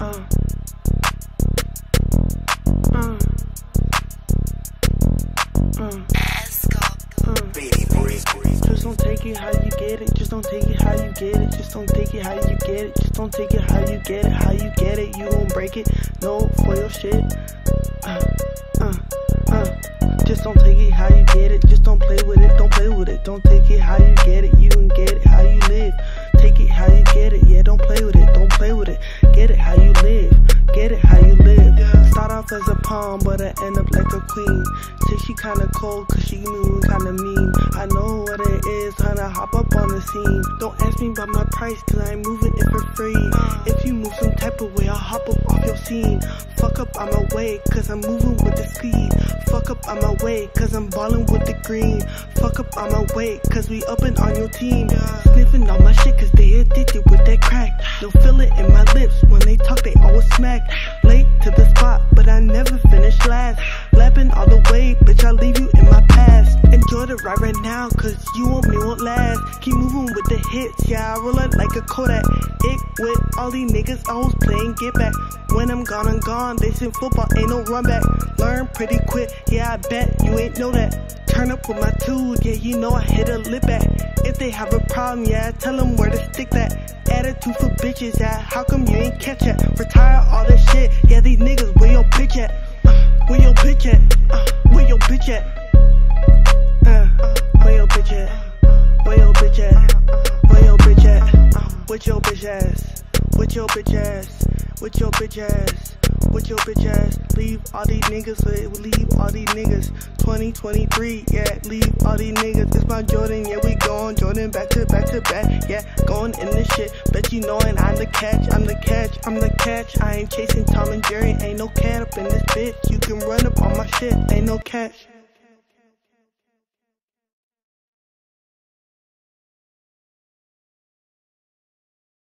Uh. Uh. Uh. Just don't take it how you get it. Just don't take it how you get it. Just don't take it how you get it. Just don't take it how you get it. How you get it, you won't break it. No for your shit. Uh, uh, uh. Just don't take it how you get it. Pawn, but I end up like a queen. Say she kinda cold, cause she knew kinda mean. I know what it is, tryna hop up on the scene. Don't ask me about my price, cause I ain't moving it for free. If you move some type of way, I'll hop up off your scene. Fuck up on my way, cause I'm moving with the speed. Fuck up on my way, cause I'm ballin' with the green. Fuck up on my way, cause we up and on your team. Sniffing all my shit, cause they addicted with that crack. They'll feel it in my lips, when they talk, they always smack. Late to the now, cause you and me won't last. Keep moving with the hits, yeah, I roll it like a Kodak. It with all these niggas, always playing get back. When I'm gone, I'm gone. They say football ain't no run back. Learn pretty quick, yeah, I bet you ain't know that. Turn up with my tools, yeah, you know I hit a lip back. If they have a problem, yeah, tell them where to stick that. Attitude for bitches, yeah, how come you ain't catch that? Retire all that shit, yeah, these niggas, where your bitch at? Uh, where your bitch at? Uh, where your bitch at? With your bitch ass? With your bitch ass? With your bitch ass? With your bitch ass? Leave all these niggas, eh, leave all these niggas. 2023, yeah, leave all these niggas. It's my Jordan, yeah, we going Jordan back to back to back, yeah, going in this shit. Bet you knowin' I'm the catch, I'm the catch, I'm the catch. I ain't chasing Tom and Jerry, ain't no cat up in this bitch. You can run up on my shit, ain't no catch.